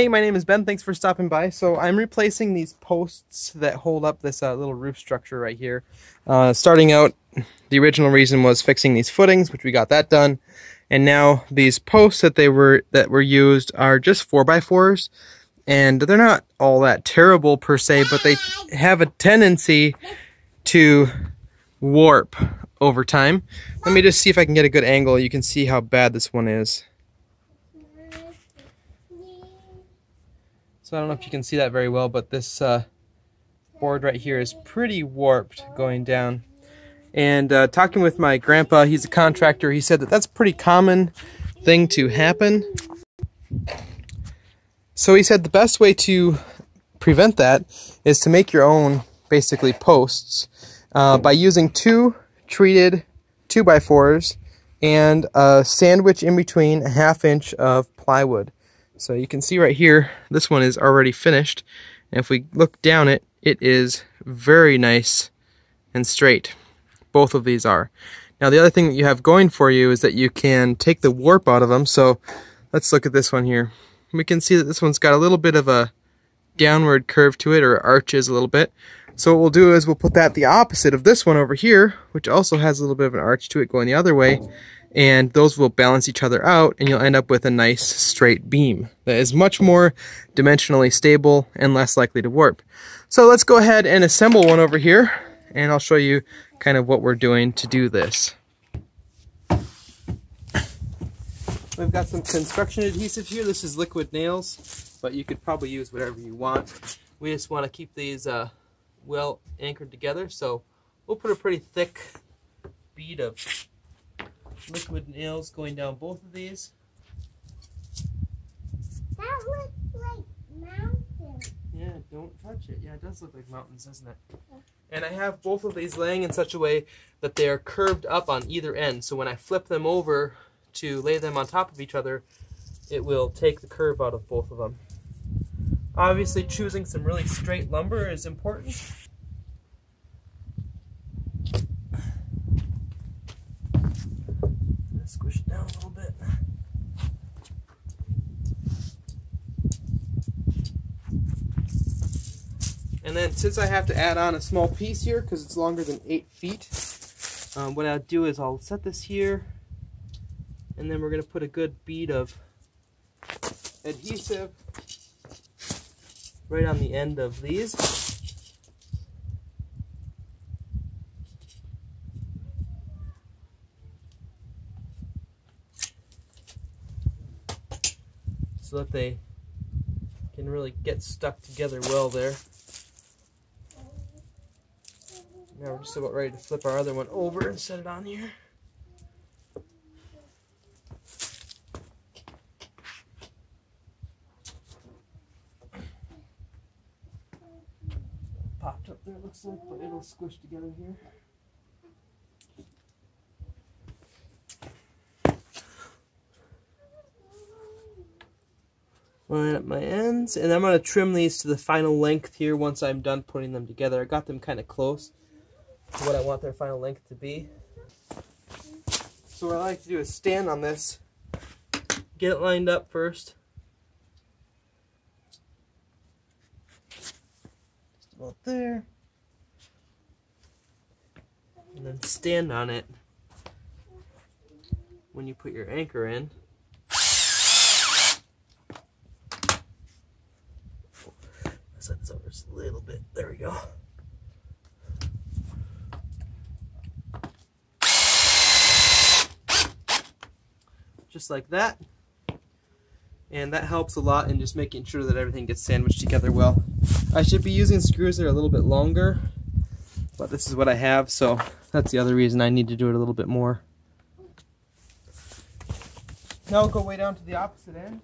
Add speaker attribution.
Speaker 1: Hey, my name is Ben. Thanks for stopping by. So I'm replacing these posts that hold up this uh, little roof structure right here. Uh, starting out, the original reason was fixing these footings, which we got that done. And now these posts that they were that were used are just four by fours, and they're not all that terrible per se, but they have a tendency to warp over time. Let me just see if I can get a good angle. You can see how bad this one is. So I don't know if you can see that very well, but this uh, board right here is pretty warped going down. And uh, talking with my grandpa, he's a contractor, he said that that's a pretty common thing to happen. So he said the best way to prevent that is to make your own, basically, posts uh, by using two treated 2x4s and a sandwich in between a half inch of plywood. So you can see right here, this one is already finished. And if we look down it, it is very nice and straight. Both of these are. Now the other thing that you have going for you is that you can take the warp out of them. So let's look at this one here. We can see that this one's got a little bit of a downward curve to it or arches a little bit. So what we'll do is we'll put that the opposite of this one over here, which also has a little bit of an arch to it going the other way and those will balance each other out and you'll end up with a nice straight beam that is much more dimensionally stable and less likely to warp. So let's go ahead and assemble one over here and I'll show you kind of what we're doing to do this. We've got some construction adhesive here. This is liquid nails, but you could probably use whatever you want. We just want to keep these uh, well anchored together, so we'll put a pretty thick bead of liquid nails going down both of these.
Speaker 2: That looks like mountains.
Speaker 1: Yeah, don't touch it. Yeah, it does look like mountains, doesn't it? And I have both of these laying in such a way that they are curved up on either end. So when I flip them over to lay them on top of each other, it will take the curve out of both of them. Obviously, choosing some really straight lumber is important. And then since I have to add on a small piece here because it's longer than 8 feet, um, what I'll do is I'll set this here and then we're going to put a good bead of adhesive right on the end of these. So that they can really get stuck together well there. Now we're just about ready to flip our other one over and set it on here. There, looks like, but it'll squish together here. line up my ends and I'm going to trim these to the final length here once I'm done putting them together. I got them kind of close to what I want their final length to be. So what I like to do is stand on this, get it lined up first. Just about there. And stand on it when you put your anchor in. Set this over just a little bit. There we go. just like that. And that helps a lot in just making sure that everything gets sandwiched together well. I should be using screws that are a little bit longer, but this is what I have, so that's the other reason I need to do it a little bit more. Now go way down to the opposite end.